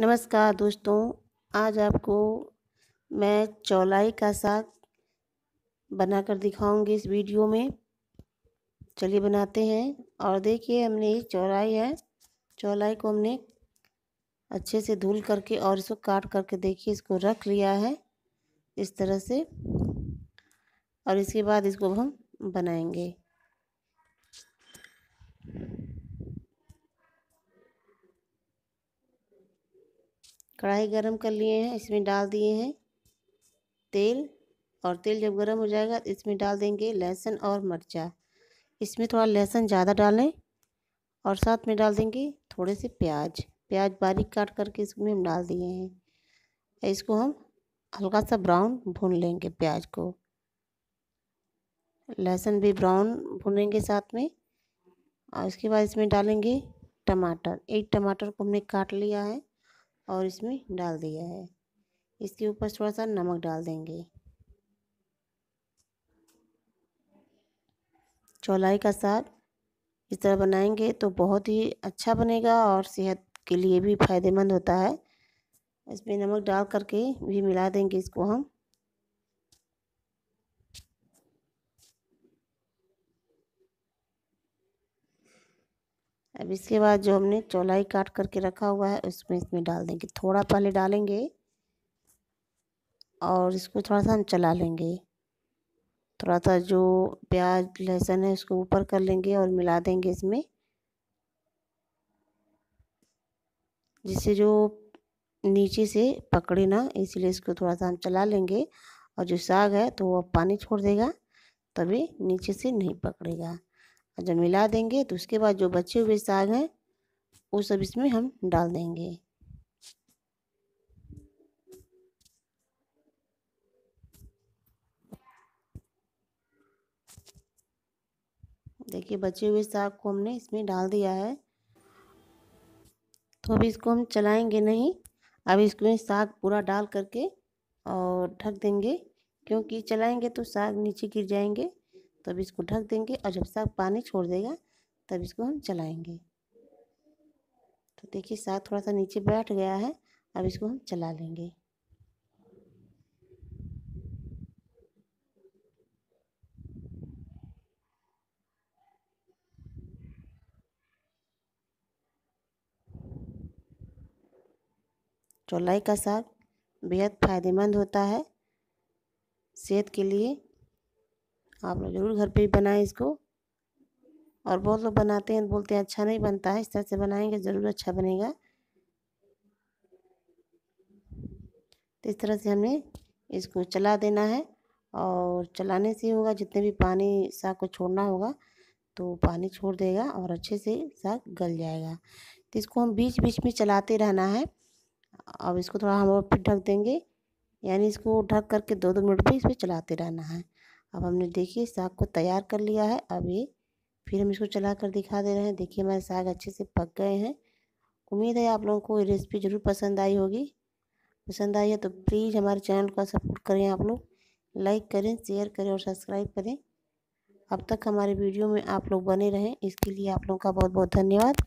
नमस्कार दोस्तों, आज आपको मैं चौलाई का साग बनाकर दिखाऊँगी इस वीडियो में। चलिए बनाते हैं। और देखिए, हमने ये चौलाई है, चौलाई को हमने अच्छे से धुल करके और इसको काट करके देखिए, इसको रख लिया है इस तरह से। और इसके बाद इसको हम बनाएँगे। कढ़ाई गरम कर लिए हैं, इसमें डाल दिए हैं तेल और तेल जब गरम हो जाएगा, इसमें डाल देंगे लहसुन और मिर्चा। इसमें थोड़ा लहसुन ज़्यादा डालें और साथ में डाल देंगे थोड़े से प्याज। प्याज बारीक काट करके इसमें हम डाल दिए हैं। इसको हम हल्का सा ब्राउन भून लेंगे प्याज को। लहसुन भी ब्राउन भूनेंगे साथ में और इसके बाद इसमें डालेंगे टमाटर। एक टमाटर को हमने काट लिया है। और इसमें डाल दिया है। इसके ऊपर थोड़ा सा नमक डाल देंगे। चौलाई का साग इस तरह बनाएँगे तो बहुत ही अच्छा बनेगा और सेहत के लिए भी फ़ायदेमंद होता है। इसमें नमक डाल करके भी मिला देंगे इसको हम। अब इसके बाद जो हमने चौलाई काट करके रखा हुआ है, उसमें इसमें डाल देंगे। थोड़ा पहले डालेंगे और इसको थोड़ा सा हम चला लेंगे। थोड़ा सा जो प्याज, लहसुन है, उसको ऊपर कर लेंगे और मिला देंगे इसमें। जिससे जो नीचे से पकड़े ना, इसलिए इसको थोड़ा सा हम चला लेंगे। और जो साग है तो वो पानी छोड़ देगा, तभी नीचे से नहीं पकड़ेगा। और जब मिला देंगे तो उसके बाद जो बचे हुए साग हैं, वो सब इसमें हम डाल देंगे। देखिए, बचे हुए साग को हमने इसमें डाल दिया है। तो अभी इसको हम चलाएँगे नहीं अब इसको साग पूरा डाल करके और ढक देंगे, क्योंकि चलाएँगे तो साग नीचे गिर जाएँगे। तब इसको ढक देंगे और जब साग पानी छोड़ देगा, तब इसको हम चलाएँगे। तो देखिए, साग थोड़ा सा नीचे बैठ गया है, अब इसको हम चला लेंगे। चौलाई का साग बेहद फ़ायदेमंद होता है सेहत के लिए। आप लोग ज़रूर घर पे ही बनाएँ इसको। और बहुत लोग बनाते हैं, बोलते हैं अच्छा नहीं बनता है, इस तरह से बनाएँगे, ज़रूर अच्छा बनेगा। तो इस तरह से हमें इसको चला देना है और चलाने से होगा, जितने भी पानी साग को छोड़ना होगा तो पानी छोड़ देगा और अच्छे से साग गल जाएगा। तो इसको हम बीच बीच में चलाते रहना है। अब इसको थोड़ा हम और फिर ढक देंगे, यानी इसको ढक करके दो दो मिनट पे इस पर चलाते रहना है। अब हमने देखिए साग को तैयार कर लिया है। अब ये फिर हम इसको चला कर दिखा दे रहे हैं। देखिए हमारे साग अच्छे से पक गए हैं। उम्मीद है आप लोगों को ये रेसिपी ज़रूर पसंद आई होगी। पसंद आई है तो प्लीज़ हमारे चैनल का सपोर्ट करें आप लोग। लाइक करें, शेयर करें और सब्सक्राइब करें। अब तक हमारे वीडियो में आप लोग बने रहें। इसके लिए आप लोगों का बहुत बहुत धन्यवाद।